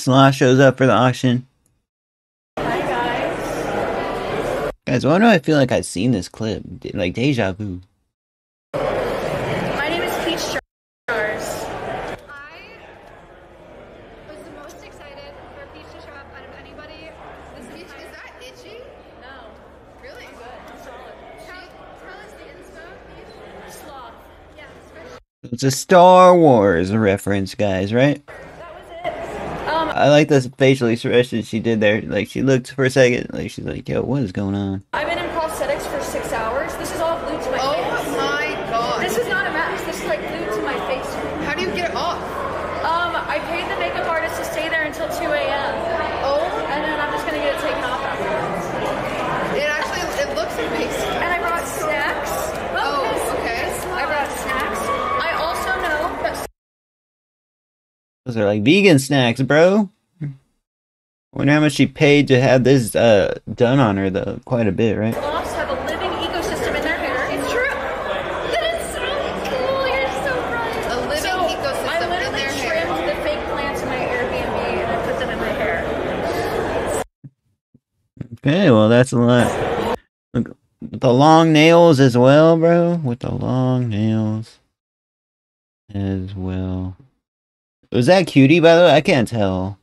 Sloth shows up for the auction. Hi guys. Guys, why do I feel like I've seen this clip? Like deja vu. My name is Peach Jars. I was the most excited for Peach to show up out of anybody. This Peach, is that itchy? No. Really? I'm good. I'm solid. Tell, tell us the inspo, Peach. Sloth. Yeah. It's a Star Wars reference, guys, right? That was it. Um, I like this facial expression she did there. Like she looked for a second, like she's like, "Yo, what is going on?" I've been in prosthetics for six hours. This is all glued to my Oh face. my god. This is not a mask. This is like glued to my face. How do you get it off? Um, I paid the makeup artist to stay there until 2 a.m. Oh, And then I'm just gonna get it taken off afterwards. it actually it looks amazing. And I brought snacks. Oh, okay. I brought snacks. I also know that Those are like vegan snacks, bro. Wonder how much she paid to have this uh done on her though. Quite a bit, right? sloths have a living ecosystem in their hair. It's true. That is so cool. You're so bright. A living So I ecosystem in literally their trimmed hair. the fake plants in my Airbnb and I put them in my hair. Okay, well that's a lot. Look, the long nails as well, bro. With the long nails as well. Was that cutie by the way? I can't tell.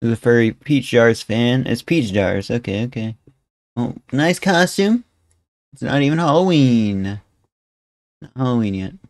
The furry Peach Jars fan. It's Peach Jars. Okay, okay. Oh, nice costume. It's not even Halloween. Not Halloween yet.